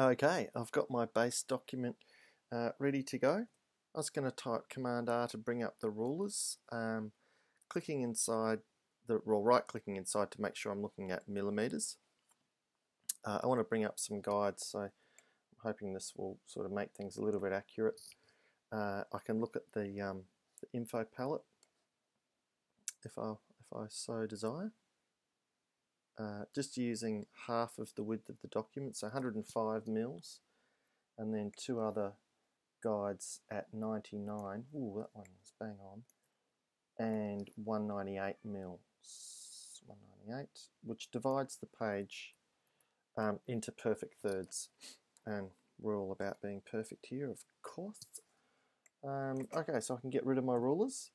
Okay, I've got my base document uh, ready to go. I was going to type Command R to bring up the rulers, um, clicking inside the well, right clicking inside to make sure I'm looking at millimeters. Uh, I want to bring up some guides, so I'm hoping this will sort of make things a little bit accurate. Uh, I can look at the, um, the info palette if I if I so desire. Uh, just using half of the width of the document, so 105 mils, and then two other guides at 99. Ooh, that one was bang on. And 198 mils, 198, which divides the page um, into perfect thirds. And we're all about being perfect here, of course. Um, okay, so I can get rid of my rulers.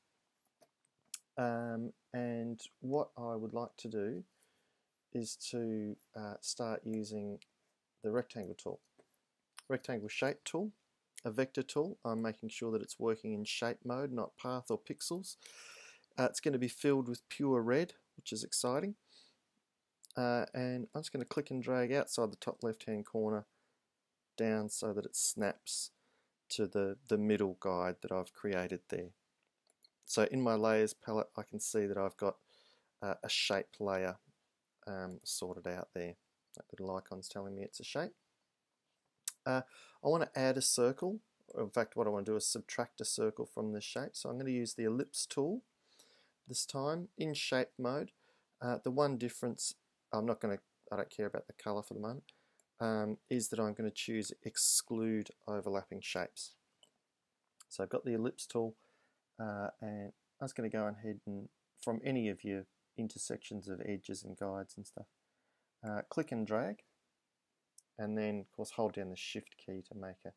Um, and what I would like to do is to uh, start using the rectangle tool. Rectangle shape tool, a vector tool. I'm making sure that it's working in shape mode, not path or pixels. Uh, it's going to be filled with pure red, which is exciting. Uh, and I'm just going to click and drag outside the top left hand corner down so that it snaps to the, the middle guide that I've created there. So in my layers palette I can see that I've got uh, a shape layer um, sorted out there. That little icon's telling me it's a shape. Uh, I want to add a circle. In fact, what I want to do is subtract a circle from this shape. So I'm going to use the ellipse tool this time in shape mode. Uh, the one difference, I'm not going to, I don't care about the color for the moment, um, is that I'm going to choose exclude overlapping shapes. So I've got the ellipse tool uh, and I'm just going to go ahead and from any of your intersections of edges and guides and stuff. Uh, click and drag and then of course hold down the shift key to make a,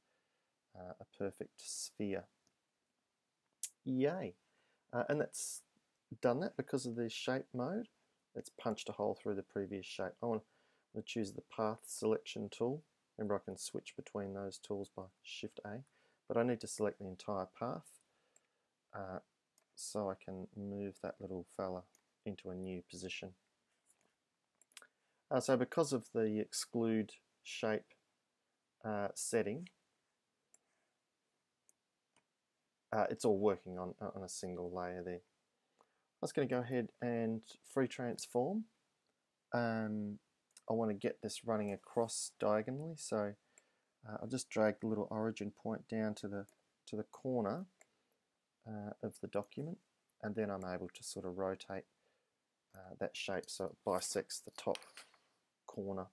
uh, a perfect sphere. Yay! Uh, and that's done that because of the shape mode. It's punched a hole through the previous shape. I want to choose the path selection tool. Remember I can switch between those tools by shift A but I need to select the entire path uh, so I can move that little fella into a new position. Uh, so because of the exclude shape uh, setting, uh, it's all working on, on a single layer there. I'm just going to go ahead and free transform. Um, I want to get this running across diagonally, so uh, I'll just drag the little origin point down to the to the corner uh, of the document, and then I'm able to sort of rotate uh, that shape so it bisects the top corner.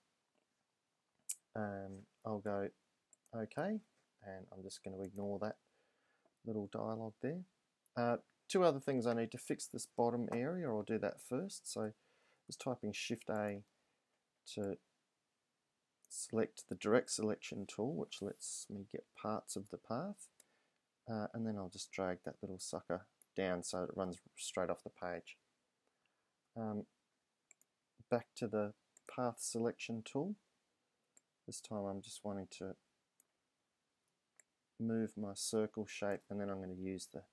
Um, I'll go OK, and I'm just going to ignore that little dialogue there. Uh, two other things I need to fix this bottom area, I'll do that first. So just typing Shift A to select the direct selection tool, which lets me get parts of the path. Uh, and then I'll just drag that little sucker down so it runs straight off the page. Um, back to the path selection tool. This time I'm just wanting to move my circle shape and then I'm going to use the,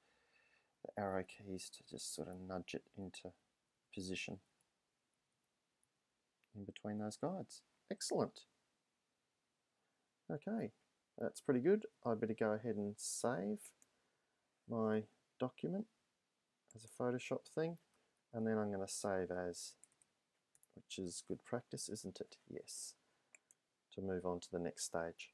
the arrow keys to just sort of nudge it into position in between those guides. Excellent. Okay, that's pretty good. I better go ahead and save my document as a Photoshop thing and then I'm going to save as which is good practice isn't it? Yes to move on to the next stage.